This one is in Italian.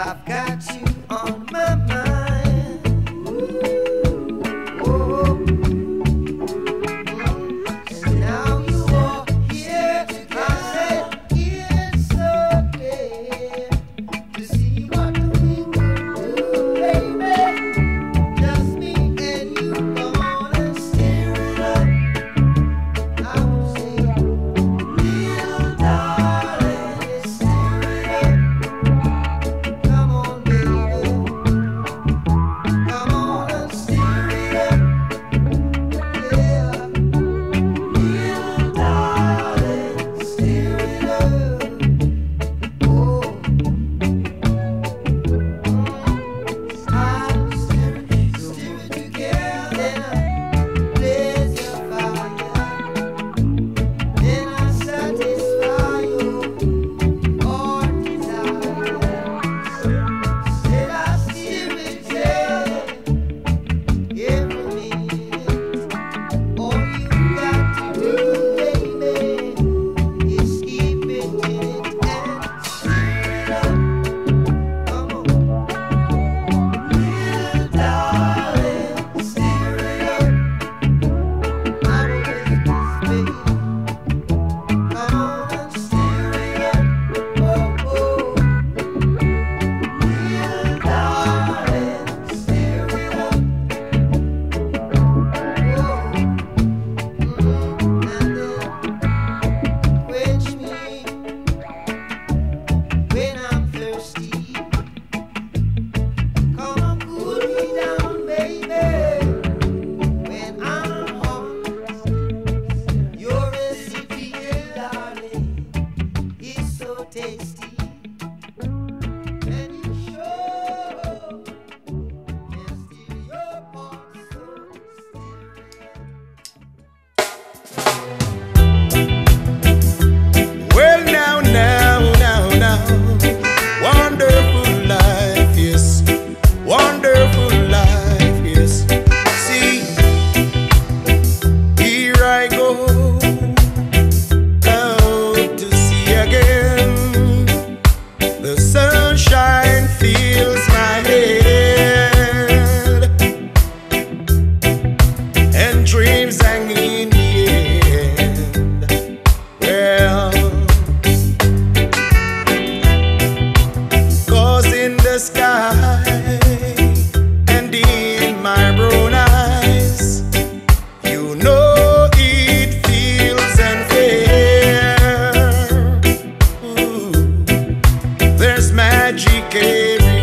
I've got you. magiche